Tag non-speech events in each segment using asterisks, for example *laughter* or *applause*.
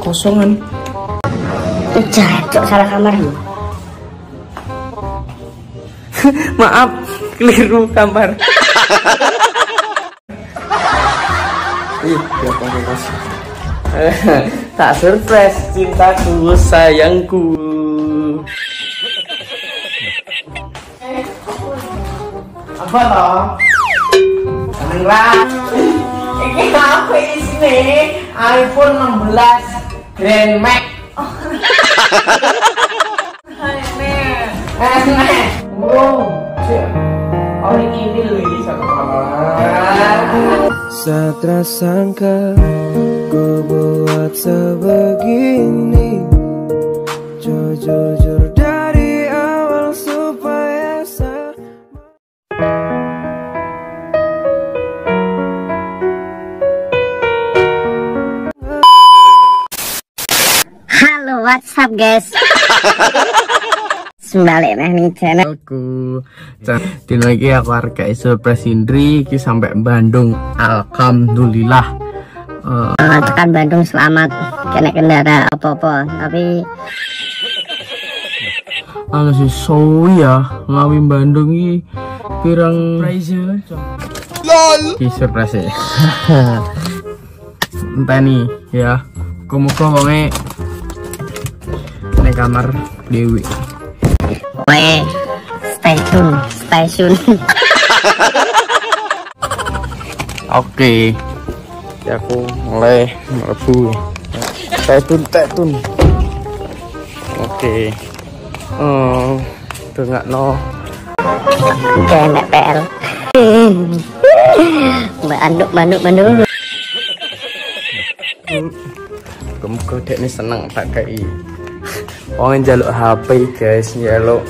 kosongan Jatuh salah kamar. *laughs* maaf keliru kamar. *laughs* Ih ya panas *laughs* tak surprise cintaku sayangku. Apa toh seneng lah ini apa di sini? iPhone 16 Grand Max Enak. Wow. Original ini satu. Satra sangka ku buat sebegini Jujur what's up guys? Sembalik nih nih channel. Aku di lagi aku harga surprise Indri ki sampai Bandung. Alhamdulillah. Eh, Uh, tekan Bandung selamat kena kendara apa-apa tapi anu sih so ya ngawi Bandung iki pirang LOL Ki surprise *laughs* ya. Entah nih ya. Muka wonge ning kamar Dewi. Weh, stay tune, stay tune. Oke. Ya aku mulai mlebu. Tetun tetun. Oke. Oh, tengah no. Kayak PL. Banduk, banduk, banduk. Kemuka dek ini seneng tak kei. Wong jaluk HP guys, jaluk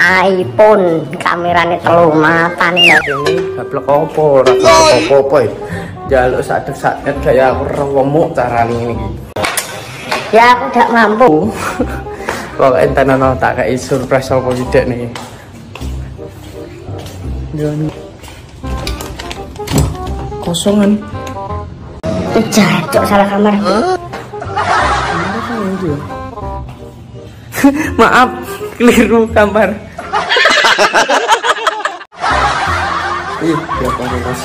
iPhone kameranya telu mata nih ini gablek opo, ora gablek opo ya. Jaluk sadek-sadek gaya aku rewemuk carane ini. ya aku tidak mampu *laughs* Kok enten ana tak kei surprise apa tidak nih. Kosongan. jatuh salah kamar *laughs* Maaf, keliru kamar. Ih, ya panas.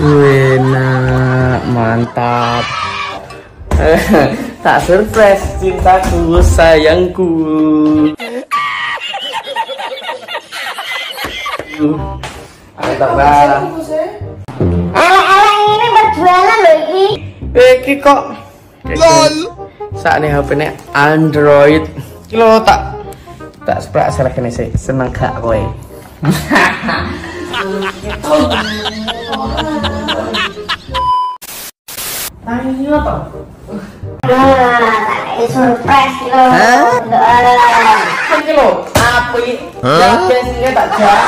Enak, mantap. *laughs* tak surprise cintaku sayangku. Mantap banget. elek-elek ini berjualan loh ini Eh, kok LOL. Saat ini HP ini Android. Ki lo tak tak seprak salah kene sih. Seneng gak kowe? Tanya to. nah surprise lo Kan ki lo api. Ya biasanya tak jak.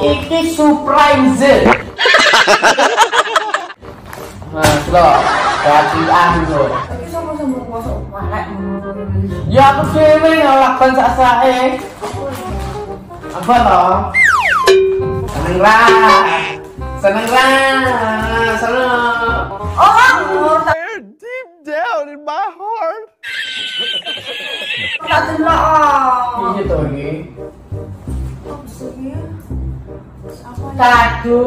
Iki surprise. Nah, lo, perhatian lo. Ya aku dewe ngelakukan sak sae. Apa toh? Seneng lah. Seneng lah. Seneng. Oh, deep down in my heart. Tak tenang. Iya toh ini. Kado.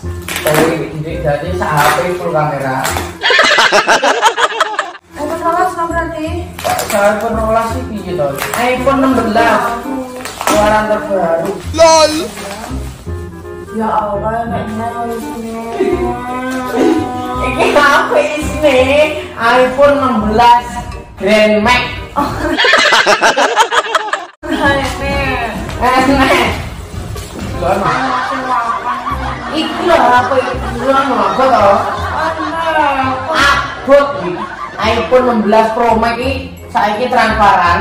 Tapi ini jadi HP full kamera. iPhone kelas kan berarti? IPhone 16 sih piye to? iPhone 16. Keluaran terbaru. Ya Allah, enaknya Iki HP isine iPhone 16 Grand Max. Eh, nih. Lho, Mak. Iki lho HP lho apa to? Abot iPhone 16 Pro Max iki saiki transparan.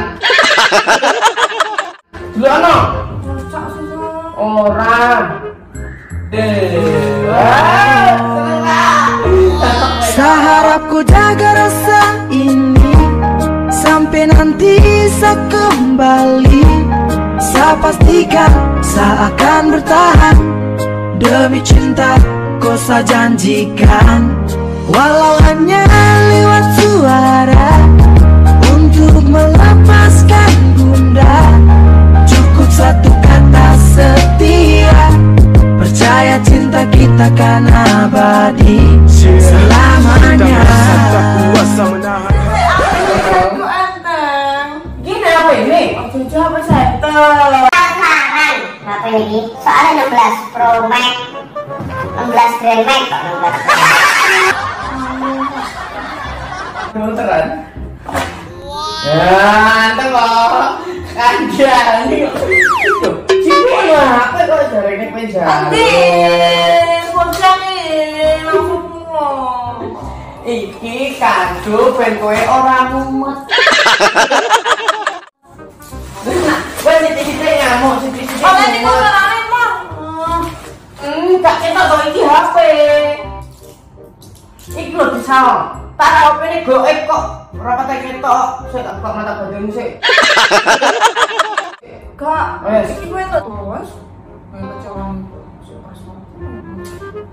Dulu ono? Ora. Deh. Wah, seneng lah. Seharapku jaga rasa ini Sampai nanti saya kembali Saya pastikan saya akan bertahan Demi cinta kau saya janjikan. Walau hanya lewat suara Untuk melepaskan bunda. Cukup satu kata setia Percaya cinta kita kan abadi. Selamanya. Gini apa ini? Larang HP ini soalnya 16 Pro Max 16 Grand Max kok 16 Dokteran. Ya, kok. Cipu apa kok penjara? Iki kado ben kowe ora mumet. *laughs* Kowe sithik-sithik ngamuk, sithik-sithik. Gak ketok kok iki HP. Iki lho disawang. Tak HP ini goek kok. Ora patek ketok. Sik tak buka mata badanmu sik. *laughs*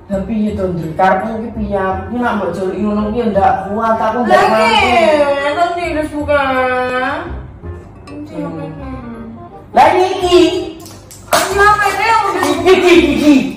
Lah piye to, Ndri? Karepmu iki piye? Aku nak mbok joli ngono ki ndak kuat aku ndak mampu. Lah *laughs* iki. Iki iki. Ada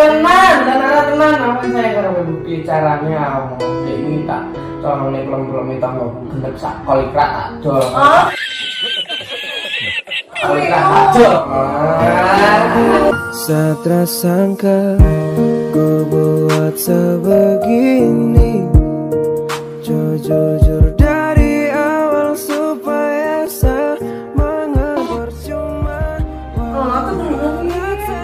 Tenang, tenang, tenang. Apa saya kalau bukti caranya mau ini tak colong nih belum belum itu mau gendek sak kolikrat tak dol. Kolikrat tak dol. Satra sangka ku buat sebegini Jujur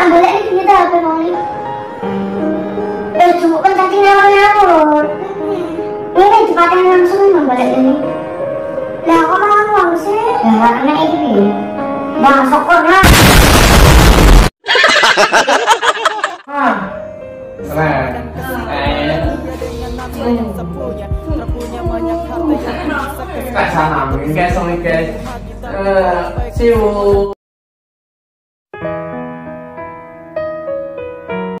tambah ini kita HP ini Eh cuma kan tadi ngawur-ngawur Ini cepatnya langsung membalik ini. Lah kok malah ngawur sih? Lah karena ini. Bang sokor lah Ah, keren. Eh, kayak sana, kayak song kayak, eh, see you.